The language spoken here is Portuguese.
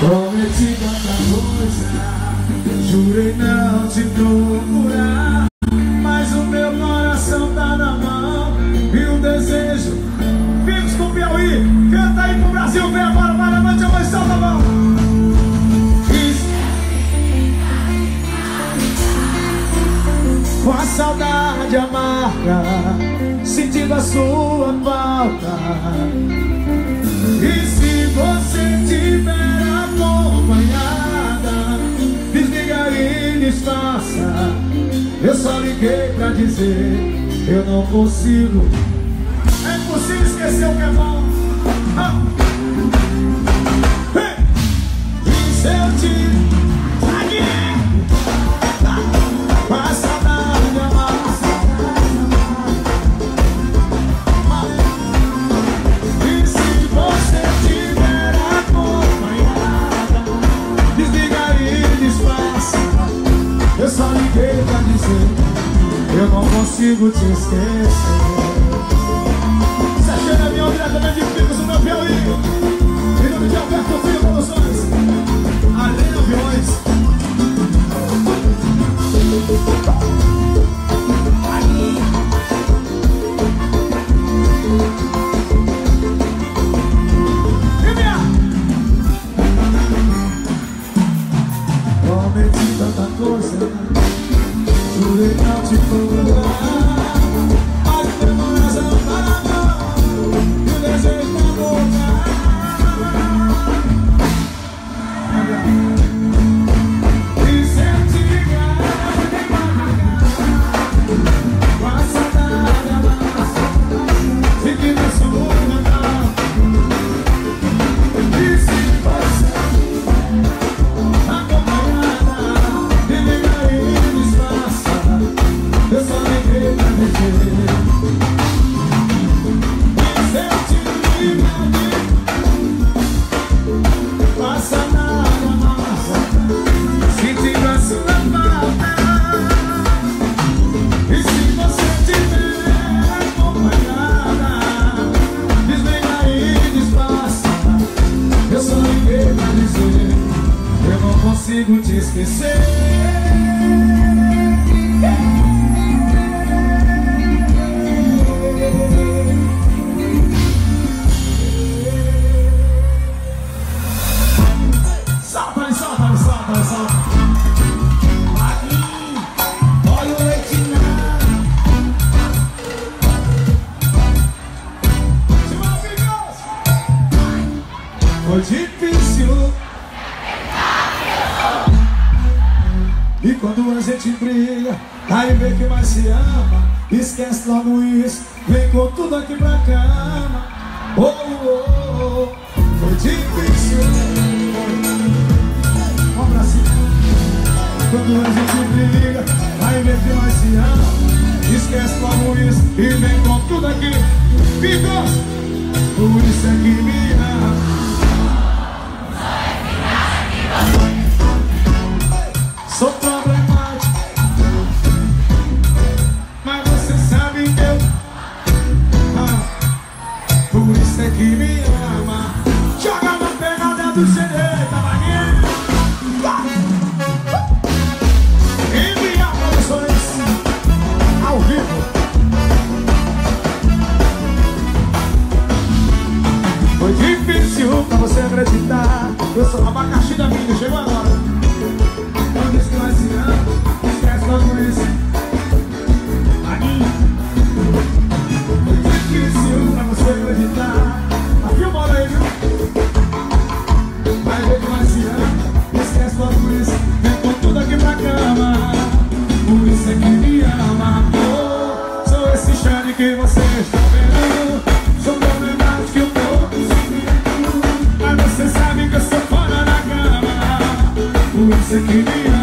Prometi tanta coisa Jurei não te procurar Mas o meu coração tá na mão E o desejo Vivos com Piauí Canta aí pro Brasil Vem agora, mande a mãe, solta a mão Isso. Com a saudade amarga Sentindo a sua falta. E se você tiver acompanhada Desliga e disfarça. Eu só liguei pra dizer Eu não consigo. É impossível esquecer o que é bom. Ah. Eu só liguei pra dizer Eu não consigo te esquecer. Você chega minha diretamente de Picos do meu Piauí Jurei consigo te esquecer quando a gente briga, aí vê que mais se ama. Esquece logo isso, vem com tudo aqui pra cama. Oh, oh, oh, foi difícil. Vamos pra cima. Quando a gente briga, aí vê que mais se ama. Esquece logo isso e vem com tudo aqui. Filhos, por isso é que me ama. to send Nasıl gülüyor